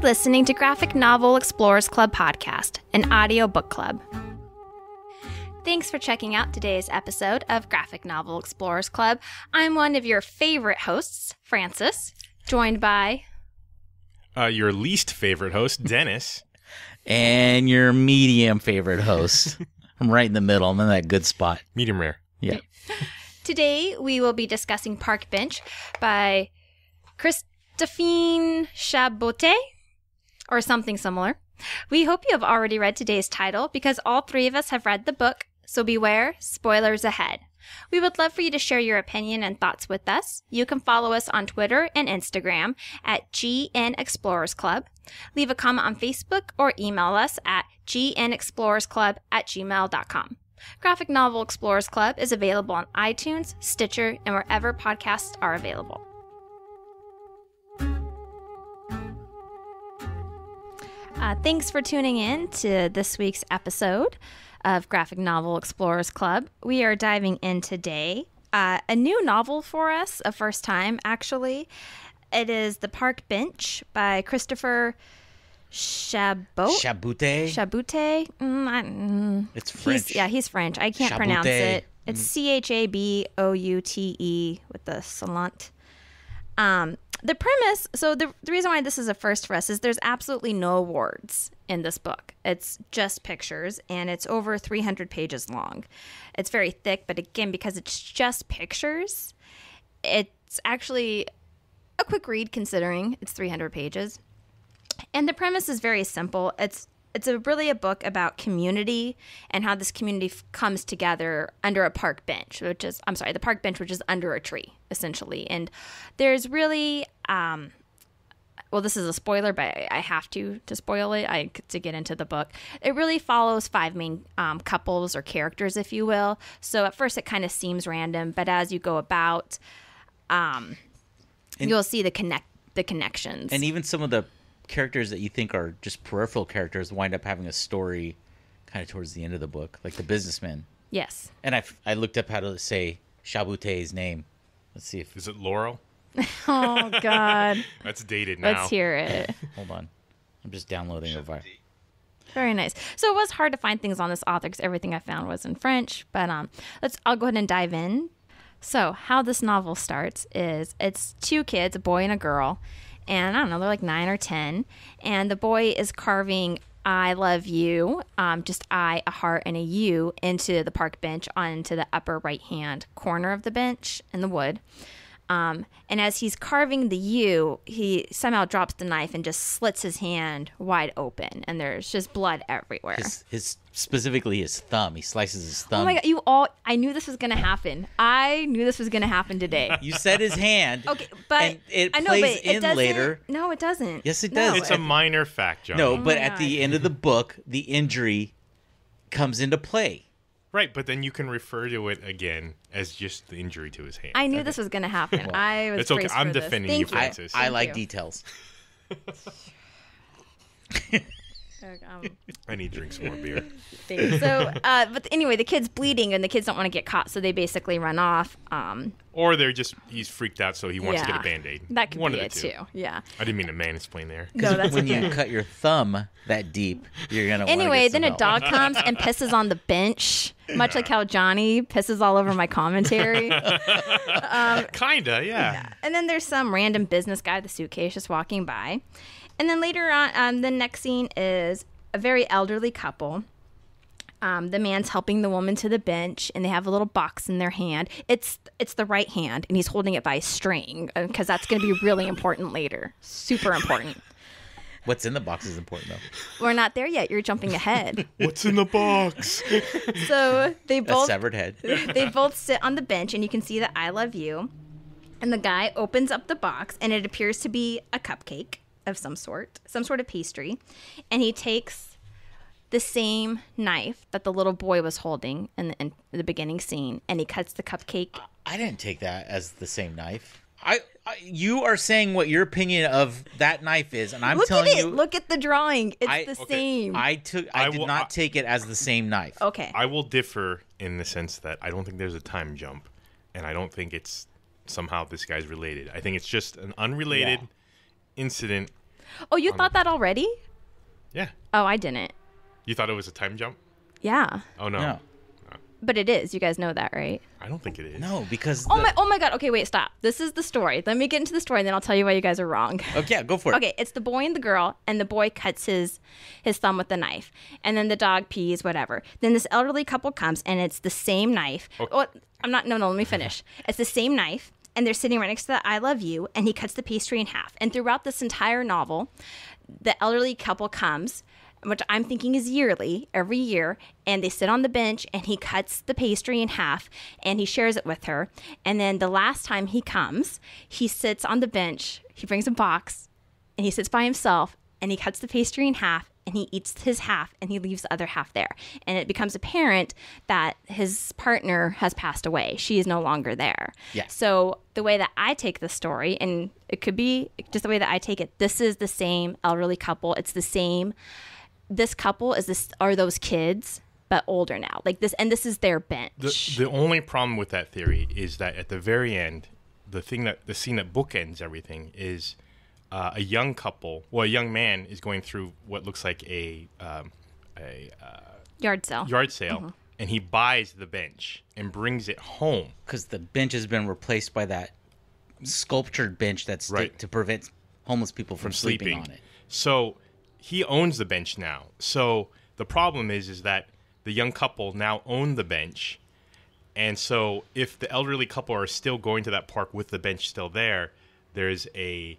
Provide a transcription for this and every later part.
You're listening to Graphic Novel Explorers Club podcast, an audio book club. Thanks for checking out today's episode of Graphic Novel Explorers Club. I'm one of your favorite hosts, Francis, joined by Uh, your least favorite host, Dennis. and your medium favorite host. I'm right in the middle. I'm in that good spot. Medium rare. Yeah. Today, we will be discussing Park Bench by Christophine Chabouté, or something similar. We hope you have already read today's title because all three of us have read the book, so beware, spoilers ahead. We would love for you to share your opinion and thoughts with us. You can follow us on Twitter and Instagram at GN Explorers Club. Leave a comment on Facebook or email us at gnexplorersclub at gmail.com. Graphic Novel Explorers Club is available on iTunes, Stitcher, and wherever podcasts are available. Uh, thanks for tuning in to this week's episode of Graphic Novel Explorers Club. We are diving in today uh, a new novel for us, a first time actually. It is The Park Bench by Christopher Chabot. Chabute. Chabute. Mm, I- mm. it's He's, French. yeah, he's French. I can't pronounce it. It's C H A B O U T E with the salant. Um, the premise. So the the reason why this is a first for us is there's absolutely no words in this book. It's just pictures, and it's over 300 pages long. It's very thick, but again, because it's just pictures, it's actually a quick read considering it's 300 pages. And the premise is very simple. It's it's a really a book about community and how this community f- comes together under a park bench, which is I'm sorry, the park bench, which is under a tree essentially. And there's really um, well, this is a spoiler, but I- I have to to spoil it. I to get into the book. It really follows five main um, couples or characters, if you will. So at first, it kind of seems random, but as you go about, um, you'll see the connect the connections. and even some of the characters that you think are just peripheral characters wind up having a story kind of towards the end of the book, like the businessman. yes. And I, I looked up how to say Chabute's name. Let's see if. Is it Laurel? Oh God. That's dated now. Let's hear it. Hold on. I'm just downloading a vi- Very nice. So it was hard to find things on this author because everything I found was in French. But um, let's. I'll go ahead and dive in. So how this novel starts is it's two kids, a boy and a girl, and I don't know, they're like nine or ten, and the boy is carving "I love you," um, just I, a heart, and a U into the park bench onto the upper right hand corner of the bench in the wood. Um, and as he's carving the U, he somehow drops the knife and just slits his hand wide open, and there's just blood everywhere. his, his specifically his thumb. He slices his thumb. oh my god, you all! I knew this was gonna happen. I knew this was gonna happen today. You said his hand. Okay, but and it I know, plays but it in doesn't- later. No, it doesn't. Yes, it No. does. It's a minor fact, John. No, but my at the end of the book, the injury comes into play. Right, but then you can refer to it again as just the injury to his hand. I knew this was gonna happen. I was. It's okay. I'm for this. defending you, Francis. I Thank like you. details. Um, I need to drink some more beer. so, uh, but anyway, the kid's bleeding, and the kids don't want to get caught, so they basically run off. Um, Or they're just, he's freaked out, so he wants to get a band aid. that could One be of the it two. too. Yeah. I didn't mean to mansplain there. No, that's when okay. you cut your thumb that deep, you're gonna. Anyway, get then some a help. dog comes and pisses on the bench, much like how Johnny pisses all over my commentary. Kinda, yeah. and then there's some random business guy with a suitcase just walking by. And then later on, um, the next scene is a very elderly couple. Um, the man's helping the woman to the bench, and they have a little box in their hand. It's it's the right hand, and he's holding it by a string because that's going to be really important later. Super important. What's in the box is important though. We're not there yet. You're jumping ahead. What's in the box? So they A both severed head. they both sit on the bench and you can see that I love you. And the guy opens up the box and it appears to be a cupcake of some sort, some sort of pastry. And he takes the same knife that the little boy was holding in the, in the beginning scene and he cuts the cupcake. I didn't take that as the same knife. I, I you are saying what your opinion of that knife is, and I'm Look at telling it. you, Look at the drawing. It's I- the okay, same. I took. I, I did will- not I- take it as the same knife. okay. I will differ in the sense that I don't think there's a time jump, and I don't think it's somehow this guy's related. I think it's just an unrelated Yeah. incident Oh, you thought that already? Yeah. Oh, I didn't. You thought it was a time jump? Yeah, Oh no. No, but it is. You guys know that, right? I don't think it is. no, because Oh the- my! Oh my God! Okay, wait, stop. This is the story. Let me get into the story, and then I'll tell you why you guys are wrong. Okay, yeah, go for it. Okay, it's the boy and the girl, and the boy cuts his his thumb with the knife, and then the dog pees, whatever. Then this elderly couple comes, and it's the same knife. Oh, I'm not. No, no. Let me finish. It's the same knife, and they're sitting right next to the "I love you," and he cuts the pastry in half. And throughout this entire novel, the elderly couple comes. Which I'm thinking is yearly, every year, and they sit on the bench and he cuts the pastry in half and he shares it with her. And then the last time he comes, he sits on the bench, he brings a box, and he sits by himself and he cuts the pastry in half and he eats his half and he leaves the other half there. And it becomes apparent that his partner has passed away. She is no longer there. Yeah. So the way that I take the story, and it could be just the way that I take it, this is the same elderly couple. It's the same. This couple is this are those kids, but older now. Like this, and this is their bench. The, the only problem with that theory is that at the very end, the thing that the scene that bookends everything is uh, a young couple, well, a young man is going through what looks like a um, a uh, Yard sale. yard sale, Mm-hmm. and he buys the bench and brings it home. because the bench has been replaced by that sculptured bench that's Right. to prevent homeless people from, sleeping. on it. So he owns the bench now. So the problem is, is that the young couple now own the bench, and so if the elderly couple are still going to that park with the bench still there, there's a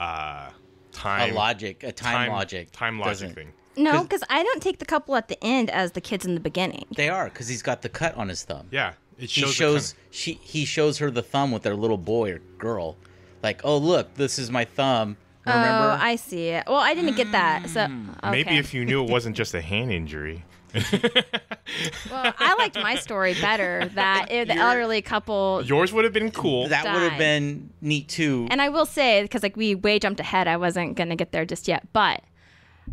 uh, time A logic, a time, logic, time logic doesn't- thing. No, 'cause- because I don't take the couple at the end as the kids in the beginning. They are because he's got the cut on his thumb. Yeah, it he shows. the shows she he shows her the thumb with their little boy or girl, like, oh look, this is my thumb. Remember? Oh, I see it. Well, I didn't get that. So of- maybe if you knew it wasn't just a hand injury. well, I liked my story better. That if the elderly couple, Yours would have been cool. that would have been neat too. and I will say because like we way jumped ahead, I wasn't gonna get there just yet, but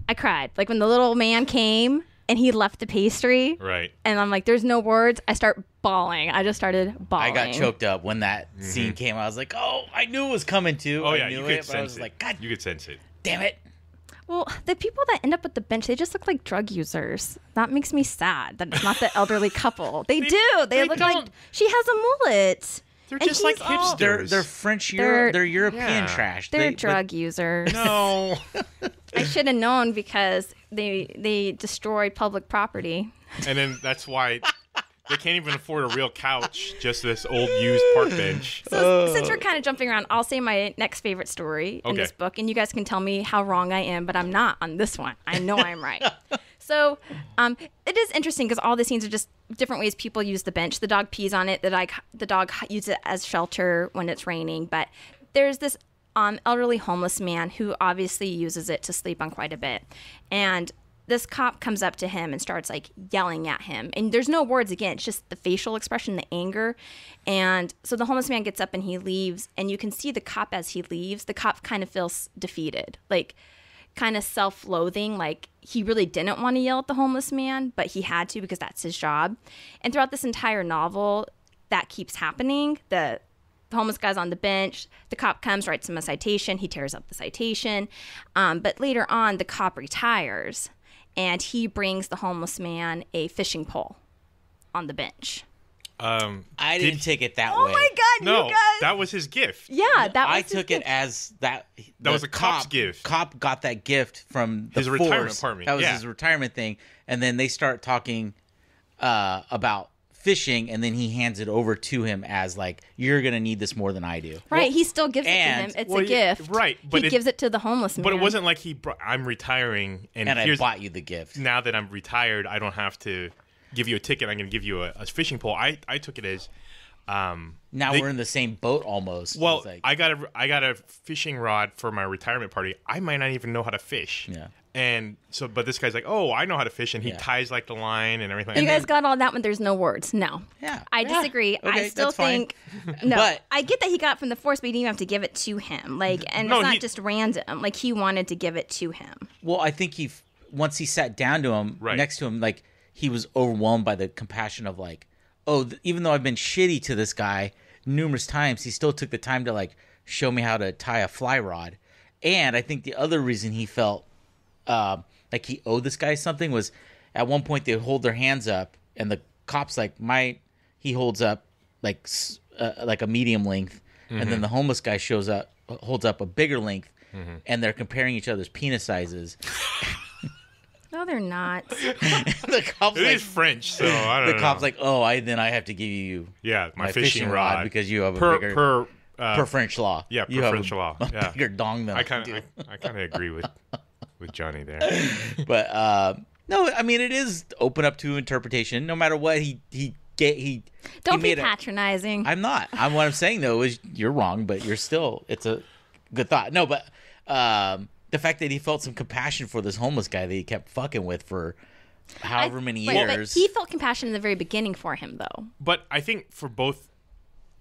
I cried. Like when the little man came and he left the pastry, right. and I'm like, "There's no words." I start bawling. I just started bawling. I got choked up when that scene came. I was like, oh, I knew it was coming too. Mm-hmm. Oh I yeah, knew you could it, sense but I was it. like, God you could sense it. damn it. Well, the people that end up at the bench, they just look like drug users. That makes me sad. That it's not the elderly couple. They, do. They, they look like don't. she has a mullet. They're And just like he's all- hipsters. They're they're French. They're- Euro, they're European Yeah. trash. They're They- but- drug users. No. I should have known because they they destroyed public property. and then that's why they can't even afford a real couch, just this old used park bench. So since we're kind of jumping around, I'll say my next favorite story in this book, and you guys can tell me how wrong I am, but I'm not on this one. I know I'm right. So um, it is interesting because all the scenes are just different ways people use the bench. The dog pees on it. The dog the dog uses it as shelter when it's raining. But there's this um, elderly homeless man who obviously uses it to sleep on quite a bit, and this cop comes up to him and starts like yelling at him and there's no words again it's just the facial expression the anger and so the homeless man gets up and he leaves and you can see the cop as he leaves the cop kind of feels defeated like kind of self-loathing like he really didn't want to yell at the homeless man but he had to because that's his job and throughout this entire novel that keeps happening the the homeless guy's on the bench. The cop comes, writes him a citation. He tears up the citation. Um, but later on, the cop retires and he brings the homeless man a fishing pole on the bench. Um, I did- didn't take it that Oh way. Oh my God, no, you guys! that was his gift. yeah, that was I his took it as that. That was the a cop's cop, gift. Cop got that gift from the His retirement apartment, That was yeah. his retirement thing, and then they start talking uh, about fishing, and then he hands it over to him as like, "You're gonna need this more than I do." right. he still gives it to him. It's Well, a gift. right, but he it- gives it to the homeless man. But it wasn't like he. Brought, I'm retiring, and, And I bought you the gift. now that I'm retired, I don't have to give you a ticket. I'm going to give you a, a fishing pole. I, I took it as. Um, Now they- we're in the same boat almost. well, like, I got a I got a fishing rod for my retirement party. I might not even know how to fish. Yeah. And so, but this guy's like, "Oh, I know how to fish," and he Yeah. ties like the line and everything. You And guys then- got all that when there's no words. No. yeah, I Yeah. disagree. I Okay, still that's fine. think no. But- I get that he got it from the force, but he didn't even have to give it to him. Like, and No, it's not he- just random. Like he wanted to give it to him. Well, I think he f- once he sat down to him Right. next to him, like he was overwhelmed by the compassion of like, oh, th- even though I've been shitty to this guy numerous times, he still took the time to like show me how to tie a fly rod, and I think the other reason he felt um, like he owed this guy something was at one point they hold their hands up, and the cops like my he holds up like uh, like a medium length, and then the homeless guy shows up holds up a bigger length, and they're comparing each other's penis sizes. No, they're not. the cops It like is French, so I don't the know. cops like oh I then I have to give you yeah, my, my fishing, rod, because you have a per bigger per. Uh, per French law. yeah, per have French a, law, a yeah. bigger dong than I I kind do. of I, I kind of agree with with Johnny there. but uh, no, I mean it is open up to interpretation. No matter what he he get he Don't he be made patronizing. I'm not. I'm what I'm saying though is you're wrong, but you're still it's a good thought. No, but um, the fact that he felt some compassion for this homeless guy that he kept fucking with for however many Wait, but years. he felt compassion in the very beginning for him, though. But I think for both,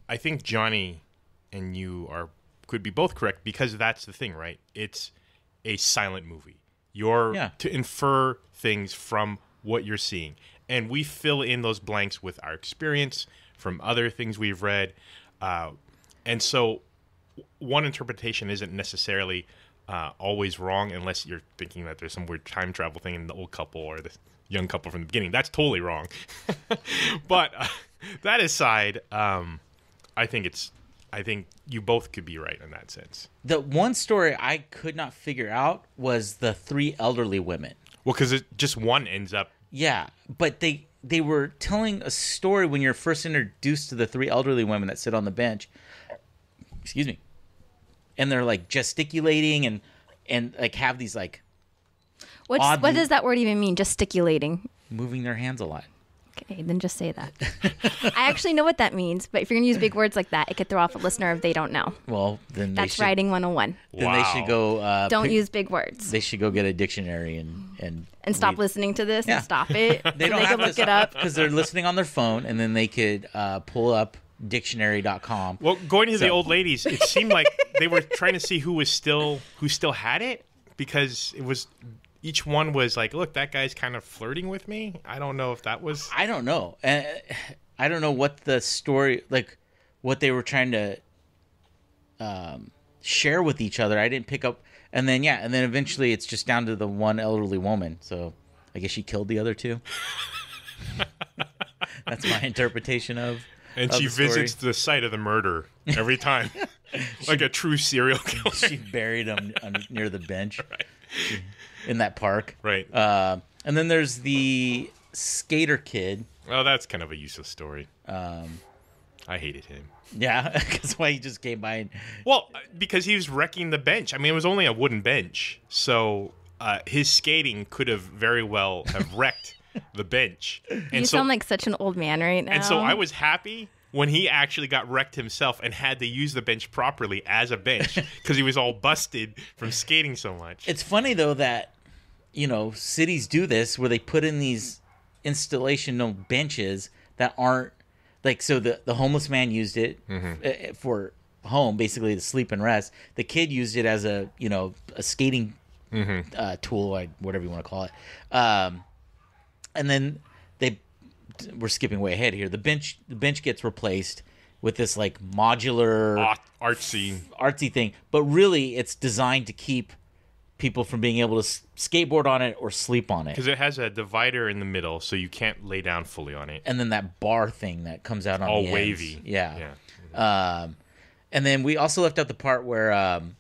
I think Johnny and you are could be both correct because that's the thing, right? It's a silent movie. You're Yeah. to infer things from what you're seeing, and we fill in those blanks with our experience from other things we've read, uh, and so one interpretation isn't necessarily uh, always wrong unless you're thinking that there's some weird time travel thing in the old couple or the young couple from the beginning. That's totally wrong. but uh, that aside, um, I think it's. I think you both could be right in that sense. the one story I could not figure out was the three elderly women. Well, because it just one ends up. Yeah, but they they were telling a story when you're first introduced to the three elderly women that sit on the bench. Excuse me. And they're like gesticulating and and like have these like What's, Oddly- what does that word even mean? Gesticulating. moving their hands a lot. Okay, then just say that. I actually know what that means, but if you're going to use big words like that, it could throw off a listener if they don't know. Well, then they That's should, writing 101. Then they should go. Uh, Don't pick- use big words. They should go get a dictionary and and and stop read- listening to this Yeah. and stop it. They so don't they have can look to it up. because they're listening on their phone, and then they could uh, pull up dictionary.com. Well, going to the old ladies, it seemed like they were trying to see who was still who still had it because it was each one was like, look, that guy's kind of flirting with me. I don't know if that was. I don't know. Uh, I don't know what the story like, what they were trying to um, share with each other. I didn't pick up, and then yeah, and then eventually it's just down to the one elderly woman. So I guess she killed the other two. That's my interpretation of. And of she the story. visits the site of the murder every time, like a true serial killer. She buried him un- near the bench in that park. Right. Uh, and then there's the skater kid. Well, that's kind of a useless story. Um, I hated him. Yeah, because why he just came by and Well, uh, because he was wrecking the bench. I mean, it was only a wooden bench, so uh, his skating could have very well have wrecked the bench. And You so, sound like such an old man right now. and so I was happy when he actually got wrecked himself and had to use the bench properly as a bench because he was all busted from skating so much. It's funny though that you know cities do this where they put in these installational benches that aren't like so the the homeless man used it uh, for home basically to sleep and rest. The kid used it as a you know a skating uh, tool, like whatever you want to call it. Um, and then we're skipping way ahead here. The bench the bench gets replaced with this like modular Art- artsy. artsy thing, but really it's designed to keep people from being able to s- skateboard on it or sleep on it. Because it has a divider in the middle, so you can't lay down fully on it. And then that bar thing that comes out on All the ends. wavy. Yeah. Yeah. Um, and then we also left out the part where um,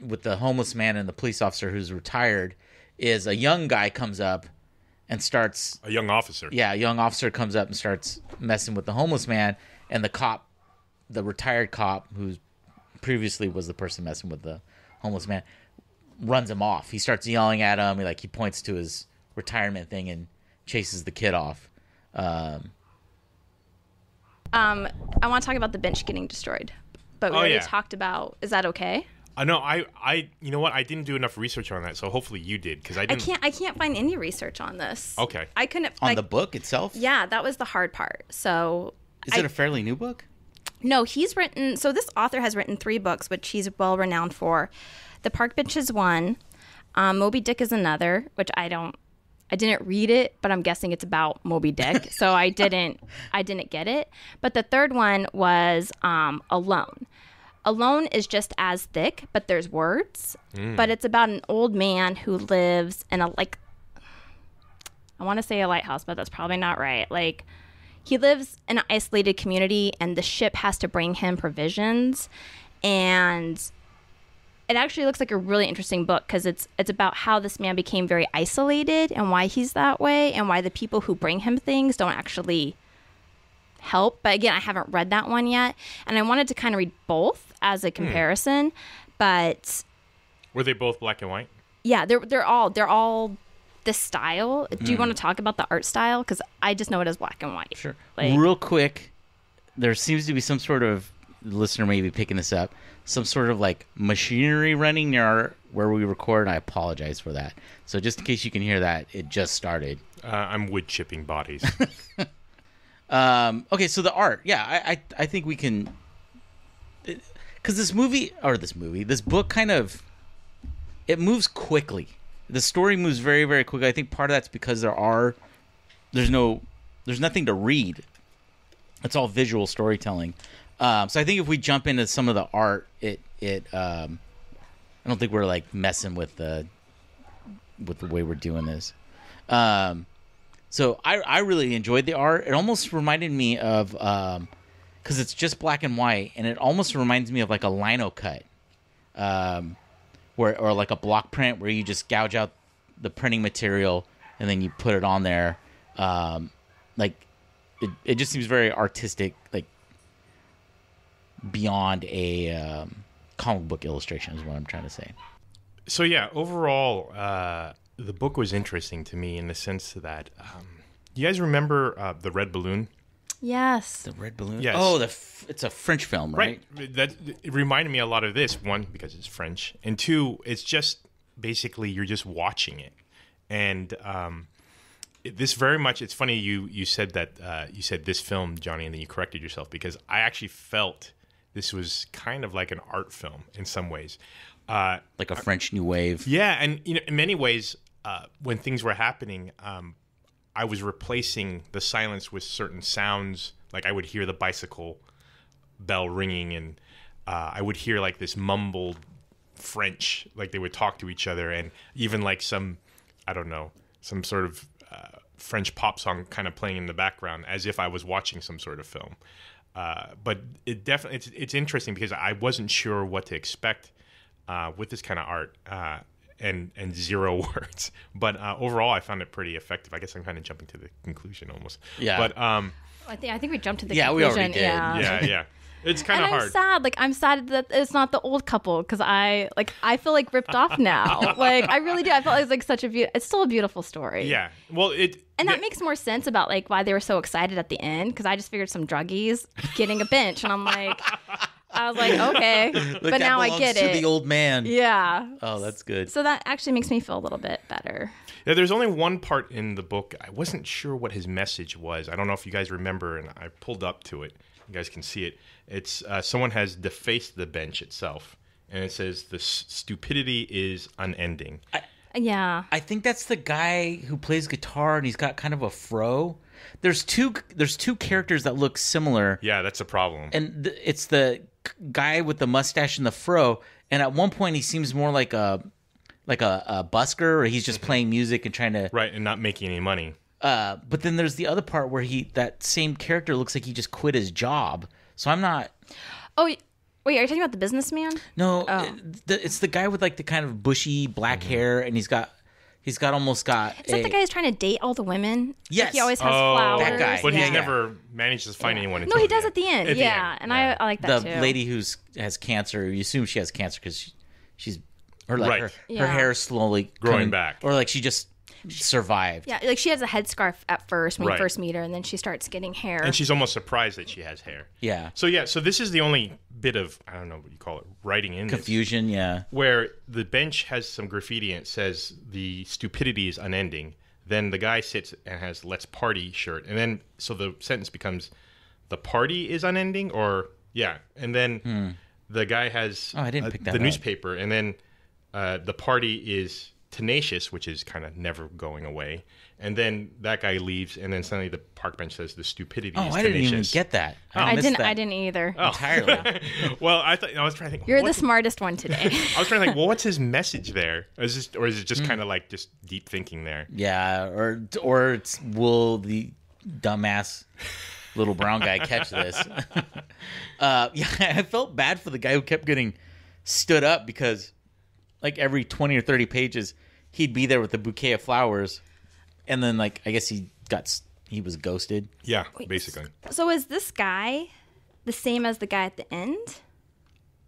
with the homeless man and the police officer who's retired is a young guy comes up and starts A young officer. yeah, a young officer comes up and starts messing with the homeless man, and the cop, the retired cop who previously was the person messing with the homeless man, runs him off. He starts yelling at him. He, like he points to his retirement thing and chases the kid off. Um, um, I want to talk about the bench getting destroyed, but we Oh, already yeah. talked about. Is that okay? I know. I, I, you know what? I didn't do enough research on that, so hopefully you did, because I I didn't. I can't. I can't find any research on this. Okay. I couldn't. on like, the book itself, Yeah, that was the hard part. So is I- it a fairly new book? No, he's written. So this author has written three books, which he's well renowned for. The Park Bench is one. Um, Moby Dick is another, which I don't. I didn't read it, but I'm guessing it's about Moby Dick, so I didn't. I didn't get it. But the third one was um, Alone. Alone is just as thick, but there's words. Mm. But it's about an old man who lives in a like I want to say a lighthouse, but that's probably not right. Like he lives in an isolated community and the ship has to bring him provisions and it actually looks like a really interesting book because it's it's about how this man became very isolated and why he's that way and why the people who bring him things don't actually help. But again, I haven't read that one yet, and I wanted to kind of read both as a comparison. But Were they both black and white? yeah, they're they're all they're all the style. Do you want to talk about the art style? Because I just know it as black and white. Sure. Like- Real quick, there seems to be some sort of the listener may be picking this up. Some sort of like machinery running near our, where we record. And I apologize for that. So just in case you can hear that, it just started. Uh, I'm wood chipping bodies. Um, okay, so the art, yeah, I, I, I think we can, because this movie or this movie, this book kind of, it moves quickly. The story moves very, very quickly. I think part of that's because there are, there's no, there's nothing to read. It's all visual storytelling. Um, so I think if we jump into some of the art, it, it, um, I don't think we're like messing with the, with the way we're doing this. Um, so I, I really enjoyed the art. It almost reminded me of um because it's just black and white, and it almost reminds me of like a lino cut, um, where or like a block print where you just gouge out the printing material and then you put it on there. Um, like it, it just seems very artistic, like beyond a um, comic book illustration is what I'm trying to say. so yeah, overall, uh, the book was interesting to me in the sense that um, you guys remember uh, the red balloon, Yes. The red balloon. Yes. Oh, the f- it's a French film, right? right? That it reminded me a lot of this. One because it's French, and two, it's just basically you're just watching it, and um, it- this very much. It's funny you you said that uh, you said this film, Johnny, and then you corrected yourself because I actually felt this was kind of like an art film in some ways. Uh, Like a French New Wave. yeah, and you know, in many ways, uh, when things were happening, um, I was replacing the silence with certain sounds. Like I would hear the bicycle bell ringing, and uh, I would hear like this mumbled French, like they would talk to each other, and even like some, I don't know, some sort of uh, French pop song kind of playing in the background, as if I was watching some sort of film. Uh, but it definitely it's, it's interesting because I wasn't sure what to expect uh, with this kind of art uh, and and zero words. But uh, overall, I found it pretty effective. I guess I'm kind of jumping to the conclusion almost. Yeah. But um, I think I think we jumped to the conclusion. Yeah, we already did. Yeah. yeah, yeah, it's kind And of I'm sad. Like I'm sad that it's not the old couple because I like I feel like ripped off now. like I really do. I felt it was like such a beautiful. It's still a beautiful story. Yeah. Well, it And that the- makes more sense about like why they were so excited at the end because I just figured some druggies getting a bench and I'm like, I was like, okay, but now I get to it. the old man. yeah. Oh, that's good. So that actually makes me feel a little bit better. Yeah, there's only one part in the book. I wasn't sure what his message was. I don't know if you guys remember, and I pulled up to it. You guys can see it. It's uh, someone has defaced the bench itself, and it says the stupidity is unending. Yeah. I think that's the guy who plays guitar and he's got kind of a fro. There's two. There's two characters that look similar, Yeah, that's a problem. and th- it's the c- guy with the mustache and the fro. And at one point, he seems more like a like a, a busker, or he's just playing music and trying to. right, and not making any money. Uh, but then there's the other part where he that same character looks like he just quit his job. So I'm not. Oh, wait. Are you talking about the businessman? No, Oh. it- the, it's the guy with like the kind of bushy black hair, and he's got he's got almost got. Is that a- the guy who's trying to date all the women? Like, Yes. he always has Oh, flowers. That guy. But Yeah. he's never managed to find anyone. No, he the does end. at the end. At the yeah, end, and yeah. I, I like the that too. lady who's has cancer. You assume she has cancer because she's her like Right. her, Yeah. her hair is slowly Growing coming- back. or like she just survived. Yeah, like she has a headscarf at first when Right. you first meet her, and then she starts getting hair. and she's almost surprised that she has hair. Yeah. So yeah, so this is the only bit of I don't know what you call it writing in this, Confusion. Yeah. where the bench has some graffiti and it says the stupidity is unending. Then the guy sits and has "Let's party" shirt, and then so the sentence becomes the party is unending, or yeah, and then the guy has Oh, I didn't pick that the up. newspaper, and then uh, the party is tenacious, which is kind of never going away. And then that guy leaves, and then suddenly the park bench says the stupidity Oh, is I didn't even tenacious. get that. I missed didn't. that I didn't either. Oh. entirely. well, I thought I was trying to think. You're the what- smartest one today. I was trying to think. Well, what's his message there? Is this, or is it Hmm. just kind of like just deep thinking there? yeah, or or it's, will the dumbass little brown guy catch this? uh, yeah, I felt bad for the guy who kept getting stood up because, like every twenty or thirty pages, he'd be there with a bouquet of flowers, and then like I guess he got he was ghosted. Yeah, basically. so is this guy the same as the guy at the end?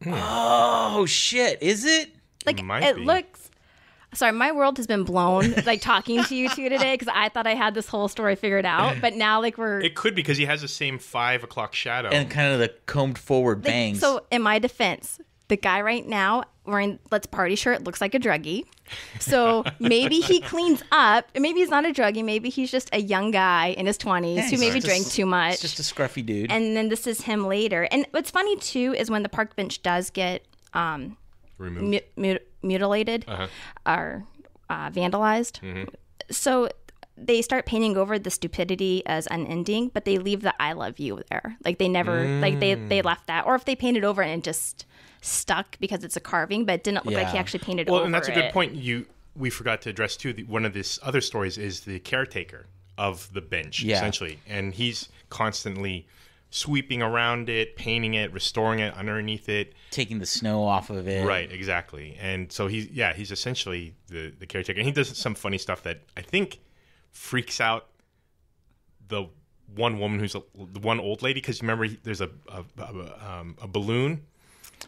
Hmm. Oh shit! Is it? Like Might it be. looks. Sorry, my world has been blown. Like talking to you two today because I thought I had this whole story figured out, but now like we're It could be because he has the same five o'clock shadow. And kind of the combed forward like, bangs. So in my defense, the guy right now wearing let's party shirt looks like a druggie. So maybe he cleans up. Maybe he's not a druggie. Maybe he's just a young guy in his twenties Yeah, who maybe drank too much. Just a scruffy dude. and then this is him later. And what's funny too is when the park bench does get um, mu- mu- mutilated or uh, vandalized. So they start painting over the stupidity as unending, but they leave the "I love you" there. Like they never, like they they left that. Or if they painted over it and it just stuck because it's a carving, but it didn't look like he actually painted well, over and that's a good it. point. You we forgot to address too. The, one of this other stories is the caretaker of the bench, Yeah. essentially, and he's constantly sweeping around it, painting it, restoring it underneath it. Taking the snow off of it. Right, exactly. And so he's yeah, he's essentially the the caretaker, and he does some funny stuff that I think freaks out the one woman who's a, the one old lady because remember he- there's a a, a, um, a balloon.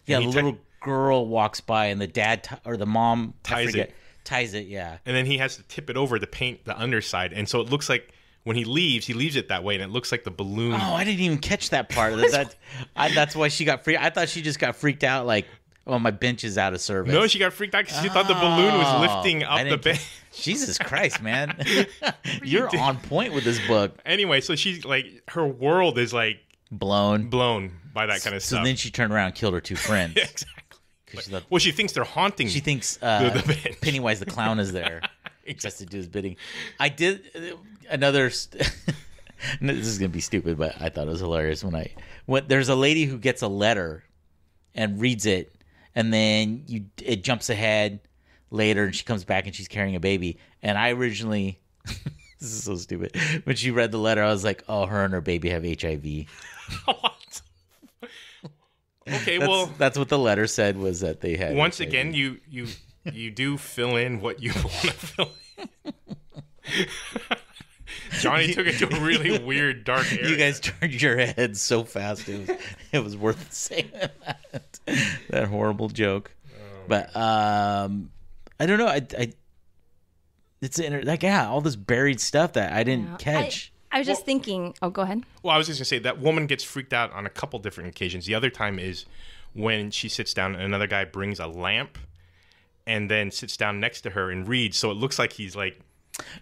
Yeah, the little ti- girl walks by and the dad t- or the mom Ties it. Ties it, yeah. and then he has to tip it over to paint the underside, and so it looks like when he leaves, he leaves it that way, and it looks like the balloon. Oh, I didn't even catch that part. that, that I, that's why she got freaked. I thought she just got freaked out, like, oh, my bench is out of service. no, she got freaked out because she thought the balloon was Oh, lifting up the bench. Jesus Christ, man, you're on point with this book. anyway, so she's like, her world is like Blown. blown by that kind of So stuff. So then she turned around and killed her two friends. Exactly. exactly. 'Cause she thought- Well, she thinks they're haunting. She thinks uh, The- the. Pennywise the clown is there, just to do his bidding. I did uh, another. St- this is gonna be stupid, but I thought it was hilarious when I when there's a lady who gets a letter and reads it, and then you it jumps ahead later, and she comes back and she's carrying a baby. And I originally. This is so stupid. When she read the letter, I was like, "Oh, her and her baby have HIV." What? okay, That's, well, that's what the letter said was that they had. once HIV. again, you you you do fill in what you want to fill in. Johnny took it to a really weird, dark area. You guys turned your heads so fast. It was it was worth saying that that horrible joke. but um, I don't know. I, I it's inter- like yeah, all this buried stuff that I didn't I- catch. I, was just thinking. Oh, go ahead. Well, I was just gonna say that woman gets freaked out on a couple different occasions. The other time is when she sits down and another guy brings a lamp and then sits down next to her and reads. So it looks like he's like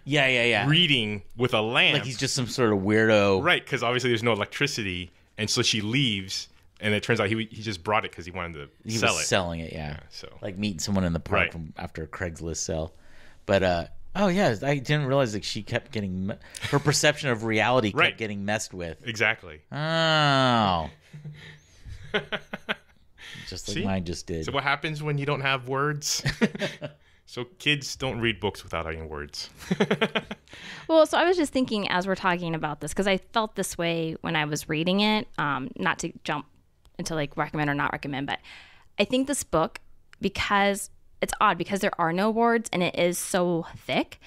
yeah, yeah, yeah. reading with a lamp. like he's just some sort of weirdo. right, because obviously there's no electricity, and so she leaves, and it turns out he he just brought it because he wanted to He sell was it. selling it. Yeah. so like meeting someone in the park Right. from after a Craigslist sell. But uh, oh yeah, I didn't realize that she kept getting her perception of reality kept Right. getting messed with. exactly. Oh. just like See? mine just did. So what happens when you don't have words? so kids don't read books without having words. Well, so I was just thinking as we're talking about this because I felt this way when I was reading it. Um, not to jump into like recommend or not recommend, but I think this book because it's odd because there are no words and it is so thick.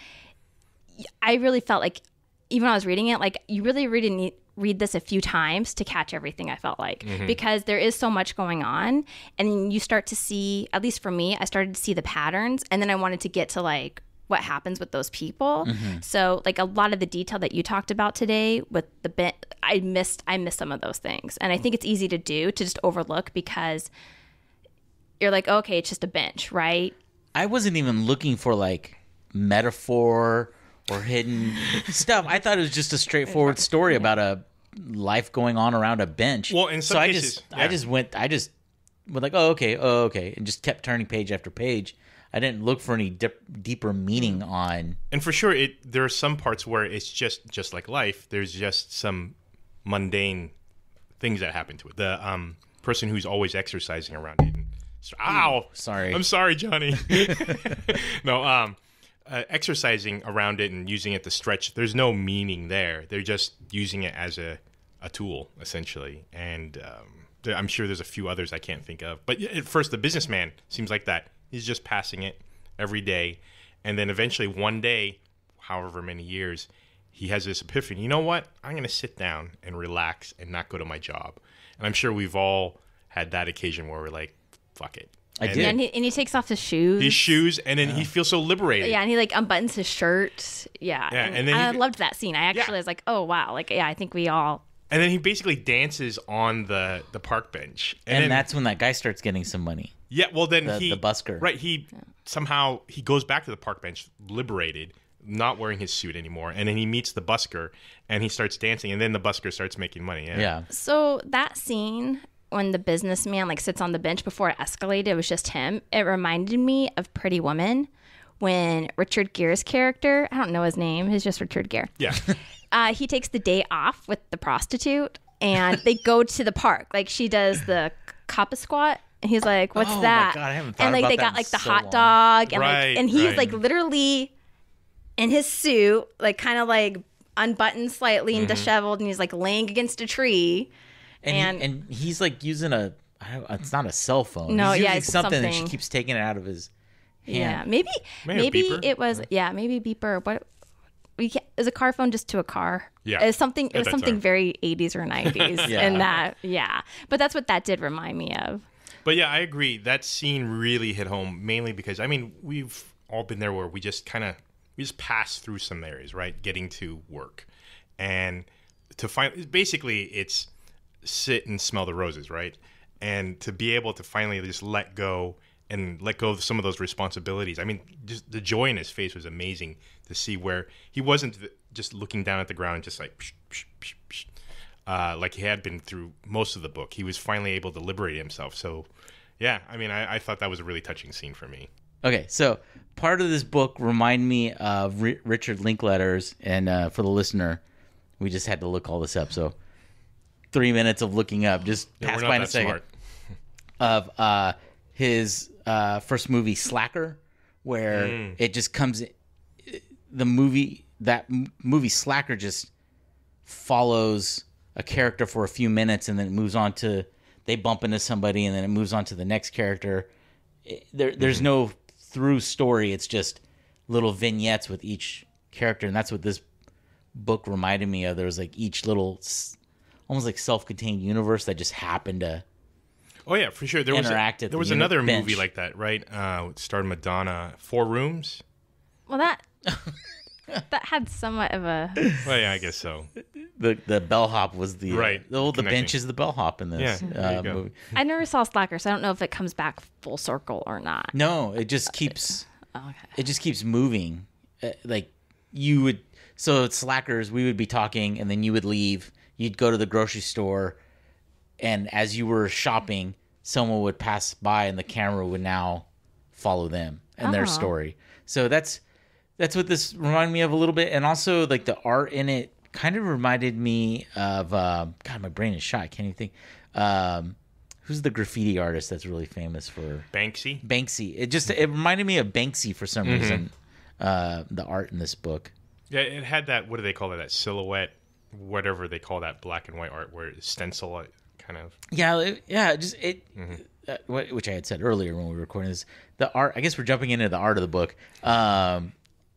I really felt like even when I was reading it, like you really really need read this a few times to catch everything I felt like mm-hmm. because there is so much going on and you start to see at least for me I started to see the patterns and then I wanted to get to like what happens with those people. Mm-hmm. So like a lot of the detail that you talked about today with the bit I missed I missed some of those things. And I think it's easy to do to just overlook because you're like, okay, it's just a bench, right? I wasn't even looking for like metaphor or hidden stuff. I thought it was just a straightforward story about a life going on around a bench. Well, in some so I cases, just I just went I just was like, oh okay, oh okay, and just kept turning page after page. I didn't look for any dip, deeper meaning on. And for sure, it there are some parts where it's just just like life. There's just some mundane things that happen to it. The um, person who's always exercising around it. And, ow! sorry. I'm sorry, Johnny. no, um, uh, exercising around it and using it to stretch. There's no meaning there. They're just using it as a a tool essentially. And um, there, I'm sure there's a few others I can't think of. But at first, the businessman seems like that. He's just passing it every day, and then eventually one day, however many years, he has this epiphany. You know what? I'm going to sit down and relax and not go to my job. And I'm sure we've all had that occasion where we're like, "Fuck it." I And did. Yeah, and he, and he takes off his shoes. His shoes, and then he feels so liberated. Yeah, and he like unbuttons his shirt. Yeah, Yeah, and then I he- loved that scene. I actually was like, oh wow, like yeah, I think we all. And then he basically dances on the the park bench, and then, that's when that guy starts getting some money. yeah. Well, then the- he the busker. right? He somehow he goes back to the park bench, liberated, not wearing his suit anymore, and then he meets the busker, and he starts dancing, and then the busker starts making money. Yeah, Yeah, So that scene when the businessman like sits on the bench before it escalated, it was just him. It reminded me of Pretty Woman when Richard Gere's character, I don't know his name, he's just Richard Gere. yeah. uh, he takes the day off with the prostitute and they go to the park. Like she does the kappa squat. And he's like, "What's Oh that?" God, I haven't thought and like they got like the so hot long. dog and Right, like and he's right. like literally in his suit, like kind of like unbuttoned slightly Mm-hmm. and disheveled, and he's like laying against a tree. And And- he, and he's like using a it's not a cell phone. No, he's yeah, using it's something, and she keeps taking it out of his hand. Yeah, maybe Maybe maybe it was yeah maybe beeper. What we can, is a car phone just to a car? Yeah. it's something. It was something time. very 80s or 90s, Yeah. and that yeah. But that's what that did remind me of. But yeah, I agree. That scene really hit home, mainly because I mean we've all been there where we just kind of we just pass through some areas, right? Getting to work, and to find basically it's sit and smell the roses, right? And to be able to finally just let go and let go of some of those responsibilities. I mean, just the joy in his face was amazing to see where he wasn't just looking down at the ground, and just like. Psh, psh, psh, uh, like he had been through most of the book. He was finally able to liberate himself. So, yeah, I mean, I, I thought that was a really touching scene for me. Okay, so part of this book remind me of R- Richard Linklater's, and uh, for the listener, we just had to look all this up. So three minutes of looking up, just Yeah, pass by in a second. smart. Of uh, his uh, first movie, Slacker, where Mm. it just comes. The movie that movie Slacker just follows a character for a few minutes, and then it moves on to they bump into somebody, and then it moves on to the next character. There, there's Mm-hmm. no through story. It's just little vignettes with each character, and that's what this book reminded me of. There was like each little, s- almost like self-contained universe that just happened to. Oh yeah, for sure. There was a, there the was uni- another bench. movie like that, right? Uh, it starred Madonna, Four Rooms. Well, that that had somewhat of a Well, yeah, I guess so. The the bellhop was the Right, The, the connection. bench is the bellhop in this Yeah, uh, movie. I never saw Slacker, so I don't know if it comes back full circle or not. No, it just keeps. Okay. it just keeps moving. Uh, like you would, so it's slackers. We would be talking, and then you would leave. You'd go to the grocery store, and as you were shopping, someone would pass by, and the camera would now follow them and their Oh. story. So that's that's what this reminded me of a little bit, and also like the art in it kind of reminded me of. Um, God, my brain is shot. I can't even think. Um, who's the graffiti artist that's really famous for? Banksy. Banksy. It just it reminded me of Banksy for some reason. Uh, the art in this book. Yeah, it had that. What do they call it? That silhouette, whatever they call that black and white art, where it's stencil uh, kind of. Yeah, it, yeah. Just it, uh, what- which I had said earlier when we were recording this. The art. I guess we're jumping into the art of the book. Um,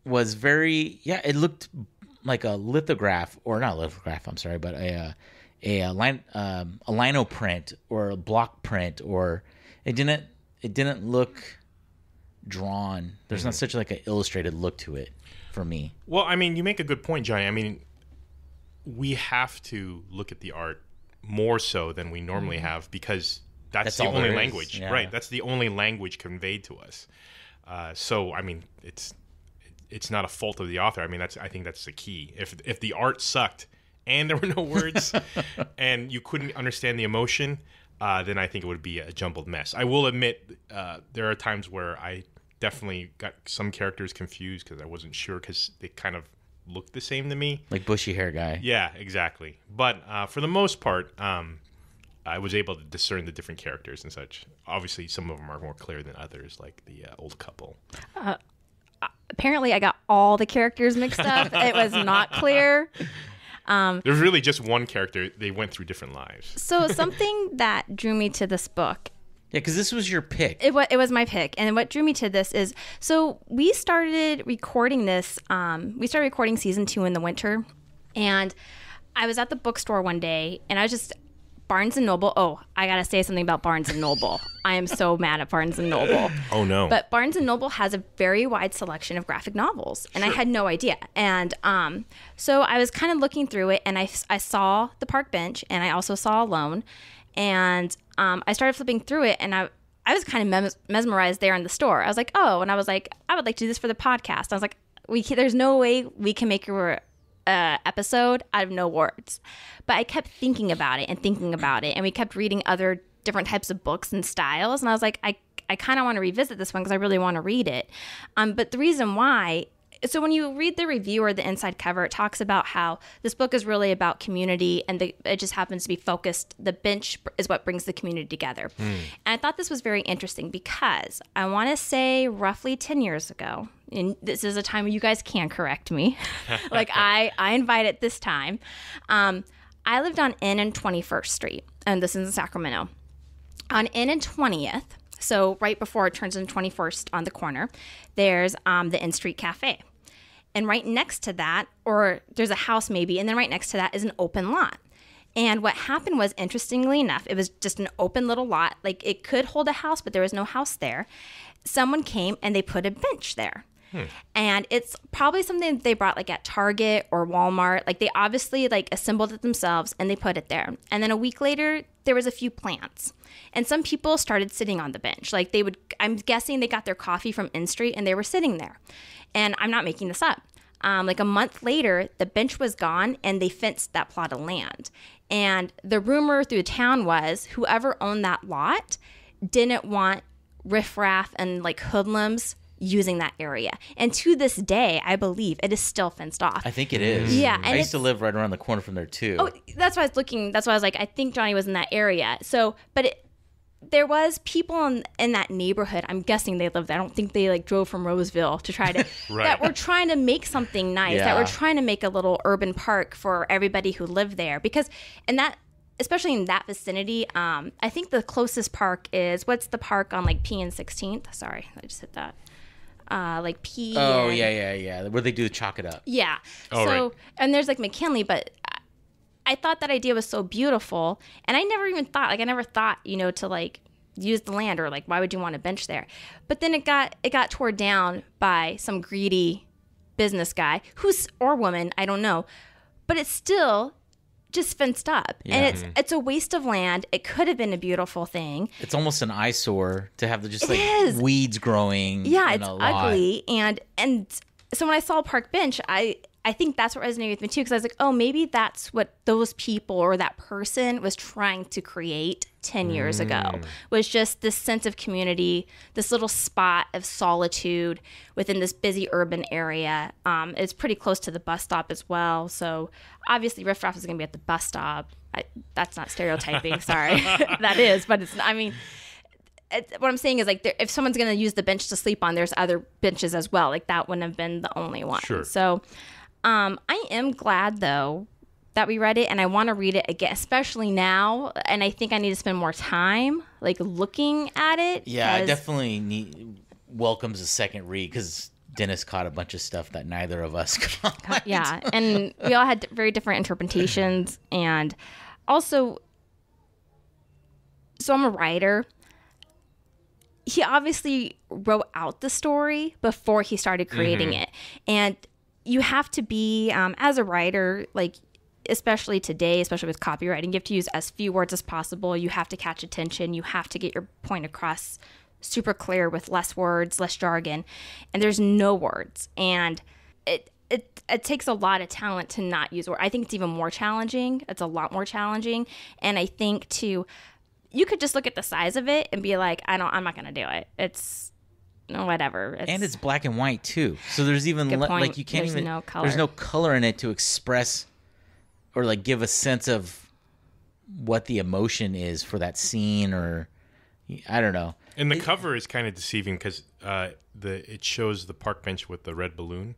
was very yeah. It looked like a lithograph or not a lithograph. I'm sorry, but a uh, a, a line um, a lino print or a block print or it didn't it didn't look drawn. There's not such like an illustrated look to it for me. Well, I mean, you make a good point, Johnny. I mean, we have to look at the art more so than we normally have because that's, That's the only language, yeah. right? That's the only language conveyed to us. Uh, so, I mean, it's it's not a fault of the author. I mean, that's I think that's the key. If if the art sucked and there were no words and you couldn't understand the emotion, uh, then I think it would be a jumbled mess. I will admit uh, there are times where I definitely got some characters confused because I wasn't sure because they kind of looked the same to me. Like bushy hair guy. Yeah, exactly. But uh, for the most part, um, I was able to discern the different characters and such. Obviously, some of them are more clear than others, like the uh, old couple. Apparently, I got all the characters mixed up. it was not clear. There's really just one character. They went through different lives. So something that drew me to this book Yeah, because this was your pick. it, it was my pick and what drew me to this is so we started recording this um, we started recording season two in the winter and i was at the bookstore one day and i was just barnes and noble oh i gotta say something about barnes and noble i am so mad at barnes and noble Oh no! but Barnes and Noble has a very wide selection of graphic novels, and I had no idea. And um, so I was kind of looking through it, and I, I saw The Park Bench, and I also saw Alone, and um, I started flipping through it, and I I was kind of mes- mesmerized there in the store. I was like, oh, and I was like, I would like to do this for the podcast. I was like, we can, there's no way we can make your uh, episode out of no words. But I kept thinking about it and thinking about it, and we kept reading other different types of books and styles, and I was like, I I kind of want to revisit this one because I really want to read it. Um, but the reason why. So when you read the review or the inside cover, it talks about how this book is really about community, and the, it just happens to be focused. The bench is what brings the community together, and I thought this was very interesting because I want to say roughly ten years ago, and this is a time you guys can correct me. like I, I invite it this time. Um, I lived on N and Twenty First Street, and this is in Sacramento. On N and Twentieth, so right before it turns into Twenty First on the corner, there's um, the N Street Cafe, and right next to that, or there's a house maybe, and then right next to that is an open lot. And what happened was, interestingly enough, it was just an open little lot. Like it could hold a house, but there was no house there. Someone came and they put a bench there. And it's probably something they brought like at Target or Walmart. Like they obviously like assembled it themselves and they put it there. And then a week later, there was a few plants. And some people started sitting on the bench. Like they would I'm guessing they got their coffee from N Street and they were sitting there. And I'm not making this up. Um, like a month later, the bench was gone and they fenced that plot of land. And the rumor through the town was whoever owned that lot didn't want riffraff and like hoodlums using that area. And to this day, I believe it is still fenced off. I think it is. Yeah, and I used to live right around the corner from there too. Oh, that's why I was looking. That's why I was like, I think Johnny was in that area. So, but it, there was people in, in that neighborhood. I'm guessing they lived there. I don't think they like drove from Roseville to try to Right. that were trying to make something nice. That Yeah. were trying to make a little urban park for everybody who lived there. Because and that especially in that vicinity, um, I think the closest park is what's the park on like P and 16th. Sorry, I just hit that. Uh, like P. Oh and- yeah, yeah, yeah. Where they do the chalk it up. yeah. Oh, so right. and there's like McKinley, but I- thought that idea was so beautiful, and I never even thought like I never thought you know to like use the land or like why would you want a bench there? But then it got it got torn down by some greedy business guy who's or woman I don't know, but it's still just fenced up. And it's it's a waste of land. It could have been a beautiful thing. It's almost an eyesore to have the just like is. weeds growing. yeah it's ugly. And and so when i saw park bench i i think that's what resonated with me too because i was like oh maybe that's what those people or that person was trying to create 10 years ago was just this sense of community this little spot of solitude within this busy urban area um, it's pretty close to the bus stop as well so obviously riff raff is going to be at the bus stop I, that's not stereotyping sorry that is but it's i mean it, what I'm saying is like there, if someone's going to use the bench to sleep on, there's other benches as well. Like that wouldn't have been the only one. Sure. So um, I am glad though that we read it, and I want to read it again, especially now. And I think I need to spend more time like looking at it. Yeah, I definitely need, welcomes a second read because Dennis caught a bunch of stuff that neither of us caught. yeah and we all had very different interpretations and also so i'm a writer he obviously wrote out the story before he started creating it and you have to be um, as a writer like especially today especially with copywriting you have to use as few words as possible you have to catch attention you have to get your point across super clear with less words less jargon and there's no words and it it, it takes a lot of talent to not use words. I think it's even more challenging. It's a lot more challenging. And I think to you could just look at the size of it and be like, I don't, I'm not gonna do it. It's no whatever. It's, and it's black and white too. So there's even le- like you can't There's even no there's no color. color in it to express or like give a sense of what the emotion is for that scene or I don't know. And the cover is kind of deceiving because uh, the it shows the park bench with the red balloon,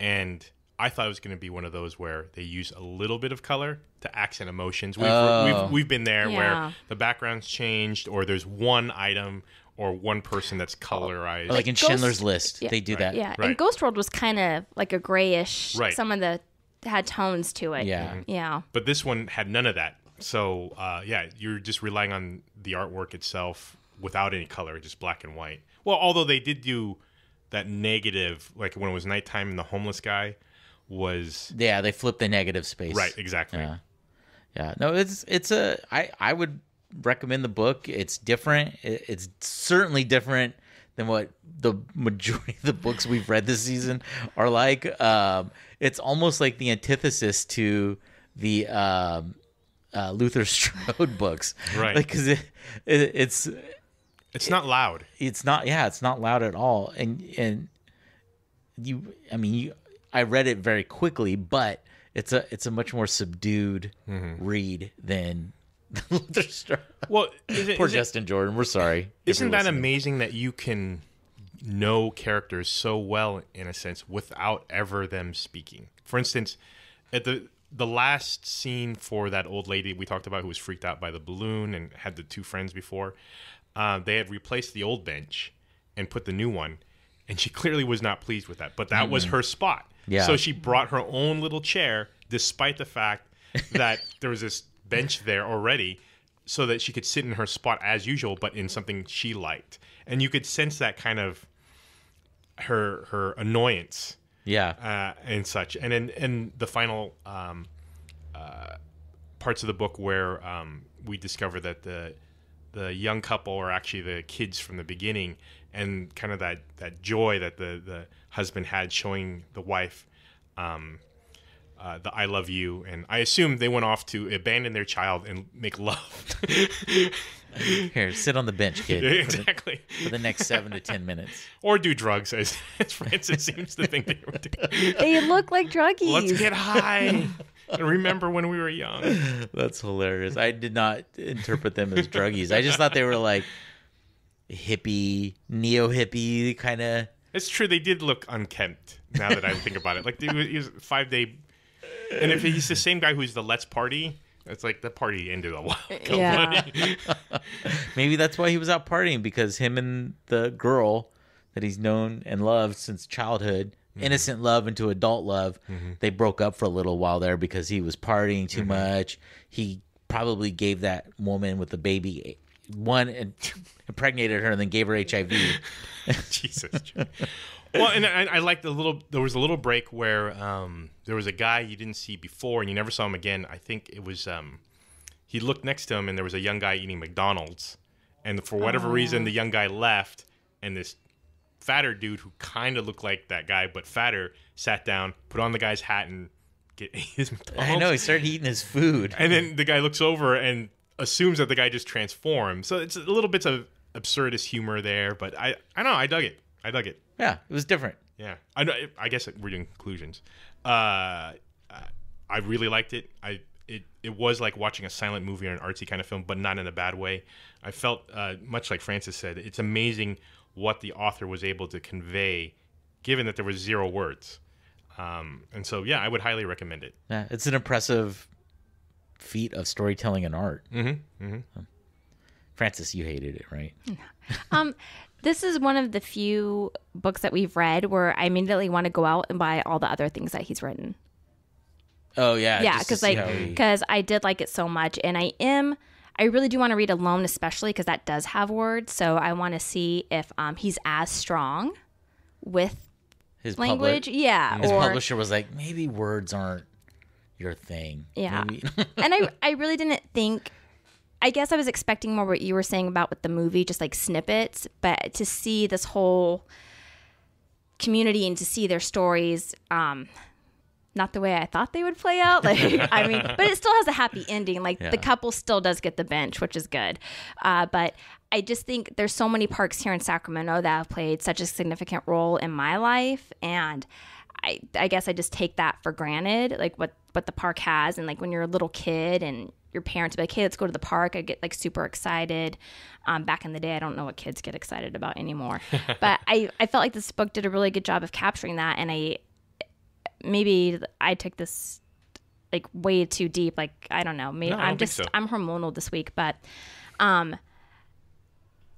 and I thought it was going to be one of those where they use a little bit of color to accent emotions. We've, Oh. we've, we've been there Yeah. where the background's changed, or there's one item or one person that's colorized. Like in Ghost- Schindler's List, Yeah. they do that. yeah. Right. And Ghost World was kind of like a grayish. Right. Some of the had tones to it. Yeah. Yeah. but this one had none of that. So uh, yeah, you're just relying on the artwork itself without any color, just black and white. Well, although they did do that negative, like when it was nighttime and the homeless guy was Yeah, they flipped the negative space. right, exactly. Yeah. Yeah. No, it's it's a I I would recommend the book. It's different. It's certainly different than what the majority of the books we've read this season are like. Um, it's almost like the antithesis to the um, uh, Luther Strode books, Right. Like because it, it, it's It's not loud. it's not yeah it's not loud at all and and you i mean you i read it very quickly but it's a it's a much more subdued Mm-hmm. read than Luther Strode. Well, it, poor is it- justin jordan we're sorry isn't that amazing that you can know characters so well in a sense without ever them speaking? For instance, at the the last scene for that old lady we talked about who was freaked out by the balloon and had the two friends before, uh, they had replaced the old bench and put the new one, and she clearly was not pleased with that. But that was her spot. Yeah. So she brought her own little chair, despite the fact that there was this bench there already, so that she could sit in her spot as usual, but in something she liked. And you could sense that kind of her her annoyance yeah uh, and such. And in, in the final um, uh, parts of the book where um, we discover that the the young couple are actually the kids from the beginning, and kind of that, that joy that the, the husband had showing the wife um, uh, the "I love you," and I assume they went off to abandon their child and make love. here sit on the bench kid for, the, exactly, for the next seven to ten minutes or do drugs, as, as Frances seems to think they were doing. They look like druggies. Let's get high and remember when we were young. that's hilarious i did not interpret them as druggies i just thought they were like hippie neo hippie kind of It's true. They did look unkempt. Now that I think about it, like it was five day, and if he's the same guy who's the Let's Party, it's like the party ended a while ago. Yeah. Maybe that's why he was out partying because him and the girl that he's known and loved since childhood, mm-hmm. innocent love into adult love, mm-hmm. they broke up for a little while there because he was partying too mm-hmm. much. He probably gave that woman with the baby one and impregnated her and then gave her HIV. Jesus. Well, and I, I liked the little. There was a little break where um, there was a guy you didn't see before, and you never saw him again. I think it was um, he looked next to him, and there was a young guy eating McDonald's, and for whatever reason, the young guy left, and this fatter dude who kind of looked like that guy but fatter sat down, put on the guy's hat, and get his McDonald's. I know he started eating his food. And then the guy looks over and assumes that the guy just transformed. So it's a little bit of absurdist humor there, but I I don't know. I dug it. I dug it. Yeah, it was different. Yeah, I know. I guess we're doing conclusions. Uh, I really liked it. I it it was like watching a silent movie or an artsy kind of film, but not in a bad way. I felt uh, much like Frances said. It's amazing what the author was able to convey, given that there was zero words. Um, and so, yeah, I would highly recommend it. Yeah, it's an impressive feat of storytelling and art. Mm-hmm. Mm-hmm. Frances, you hated it, right? Um, this is one of the few books that we've read where I immediately want to go out and buy all the other things that he's written. Oh yeah, yeah, because like how he- because I did like it so much, and I am. I really do want to read Alone, especially because that does have words. So I want to see if um, he's as strong with his language. public- yeah, his or publisher was like, maybe words aren't your thing. Yeah. And I I really didn't think I guess I was expecting more what you were saying about with the movie, just like snippets, but to see this whole community and to see their stories, um, not the way I thought they would play out. Like, I mean, but it still has a happy ending. Like Yeah. the couple still does get the bench, which is good. Uh, but I just think there's so many parks here in Sacramento that have played such a significant role in my life, and I, I guess I just take that for granted, like what what the park has, and like when you're a little kid and your parents be like, "Hey, let's go to the park." I get like super excited. Um, back in the day, I don't know what kids get excited about anymore, but I I felt like this book did a really good job of capturing that, and I maybe I took this like way too deep. Like I don't know, maybe No, I'm just so. I'm hormonal this week, but um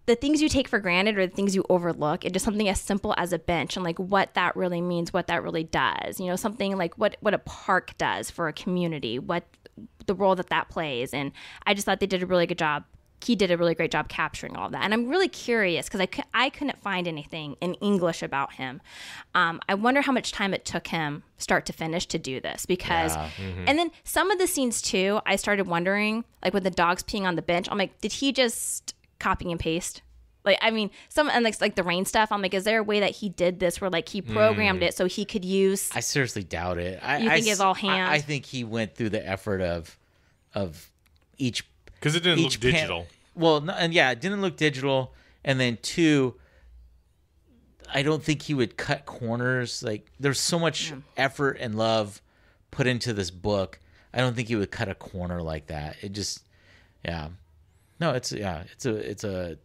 the things you take for granted or the things you overlook and just something as simple as a bench and like what that really means what that really does you know something like what what a park does for a community what the role that that plays. And i just thought they did a really good job. He did a really great job capturing all that. And i'm really curious because I, I couldn't find anything in english about him. Um, i wonder how much time it took him start to finish to do this because Yeah. and then some of the scenes too i started wondering like when the dog's peeing on the bench i'm like did he just copy and paste like I mean, some and like like the rain stuff. I'm like, is there a way that he did this where like he programmed mm. it so he could use? I seriously doubt it. I, You I think it's all I- hand? I, think he went through the effort of of each Because it didn't each look pan- digital. well, no, and yeah, it didn't look digital. And then two, I don't think he would cut corners. Like there's so much effort and love put into this book. I don't think he would cut a corner like that. It just, yeah, no, it's yeah, it's a it's a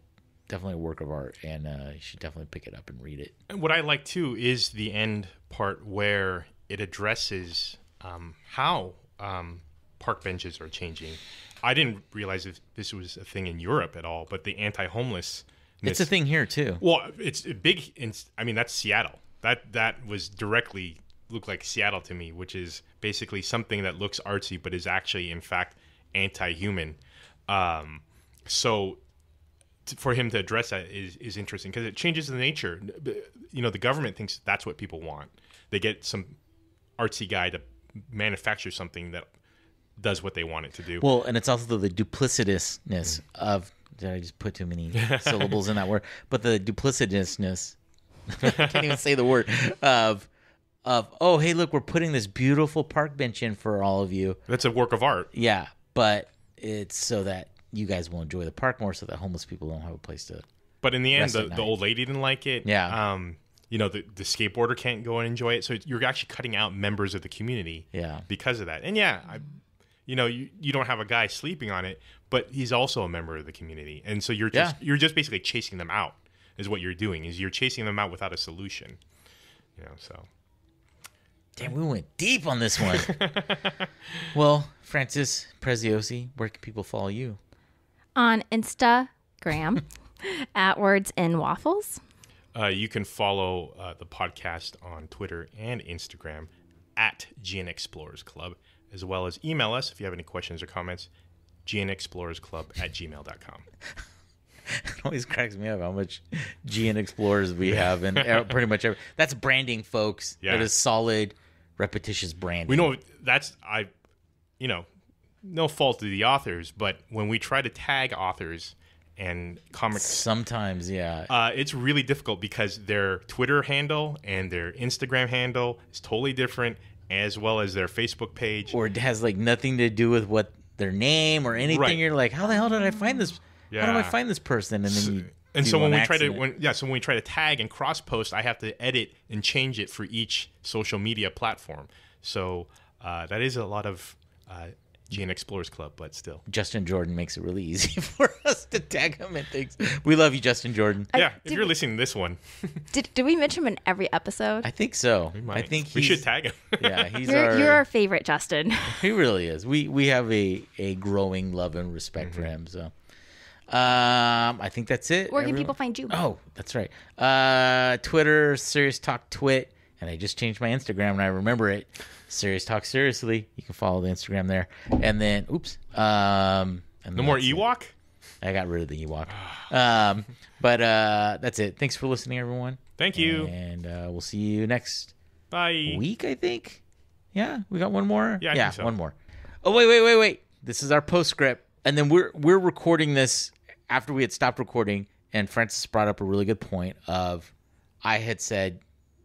definitely a work of art, and uh, you should definitely pick it up and read it. And what I like too is the end part where it addresses um, how um, park benches are changing. I didn't realize if this was a thing in Europe at all, but the anti-homeless. It's a thing here too. Well, it's a big. In, I mean, that's Seattle. That that was directly looked like Seattle to me, which is basically something that looks artsy but is actually, in fact, anti-human. Um, so, for him to address that is is interesting because it changes the nature. You know, the government thinks that's what people want. They get some artsy guy to manufacture something that does what they want it to do. Well, and it's also the duplicitousness of. Did I just put too many syllables in that word? But the duplicitousness. I can't even say the word of of oh hey look we're putting this beautiful park bench in for all of you. that's a work of art. Yeah, but it's so that you guys will enjoy the park more, so that homeless people don't have a place to. But in the end, the, the old lady didn't like it. Yeah. Um, you know, the, the skateboarder can't go and enjoy it. So you're actually cutting out members of the community. Yeah. Because of that. And yeah, I, you know, you, you don't have a guy sleeping on it, but he's also a member of the community. And so you're just Yeah. you're just basically chasing them out. Is what you're doing. Is you're chasing them out without a solution. You know. So Damn, we went deep on this one. well, Frances Preziosi, where can people follow you? On Instagram at Words in Waffles. uh, you can follow uh, the podcast on Twitter and Instagram at GN Explorers Club, as well as email us if you have any questions or comments. GNExplorersClub at gmail.com. It always cracks me up how much GN Explorers we have, and pretty much every, that's branding, folks. Yeah. That is solid, repetitious branding. We know that's I, you know, no fault to the authors, but when we try to tag authors and comics, sometimes, yeah. uh, it's really difficult because their Twitter handle and their Instagram handle is totally different, as well as their Facebook page. or it has like nothing to do with what their name or anything. Right. You're like, how the hell did I find this? How do I find this person? And then you and so when we try to when yeah so when we try to tag and cross post i have to edit and change it for each social media platform so uh, that is a lot of uh, gn explorers club but still Justin Jordan makes it really easy for us to tag him and things. We love you, Justin Jordan. yeah if you're we- listening to this one Did, did we mention him in every episode? I think so. we I think we should tag him Yeah, he's You're, our. you're our favorite, Justin. He really is. We we have a a growing love and respect for him. So, um, I think that's it. Where can Everyone- people find you? Oh, that's right. Uh, Twitter, Serious Talk Twit, and I just changed my Instagram and I remember it. Serious Talk Seriously. You can follow the Instagram there, and then oops, um, and no more that's it. ewok I got rid of the Ewok. Um, but uh, that's it. Thanks for listening, everyone. thank you And uh, we'll see you next bye week, I think. Yeah, we got one more. Yeah, think so. one more. Oh wait, wait, wait, wait. This is our postscript, and then we're we're recording this after we had stopped recording, and Frances brought up a really good point of I had said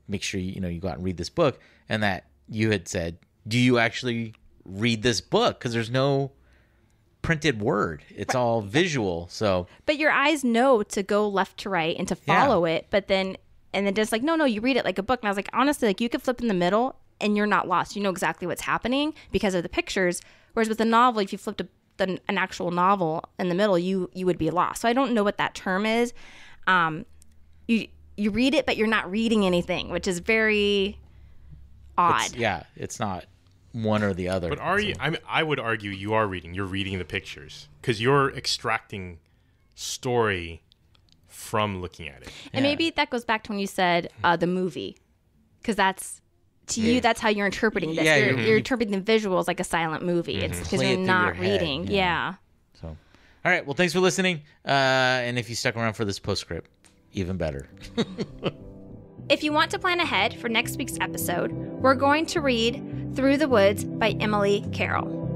make sure you, you know you go out and read this book, and that you had said, do you actually read this book? Because there's no printed word; it's all visual. So But your eyes know to go left to right and to follow it. But then, and then just like, no, no, you read it like a book. And I was like, honestly, like you could flip in the middle and you're not lost. You know exactly what's happening because of the pictures. Whereas with a novel, if you flipped a, the, an actual novel in the middle, you you would be lost. So I don't know what that term is. Um, you you read it, but you're not reading anything, which is very odd. it's- yeah, it's not one or the other. But are you? I mean, I would argue you are reading. You're reading the pictures because you're extracting story from looking at it. And Yeah. maybe that goes back to when you said uh, the movie, because that's to you that's how you're interpreting this. Yeah, you're, you're- you're interpreting the visuals like a silent movie. It's because you're through your not head, reading. yeah. Yeah. So, all right. Well, thanks for listening. Uh, and if you stuck around for this postscript, even better. If you want to plan ahead for next week's episode, we're going to read Through the Woods by Emily Carroll.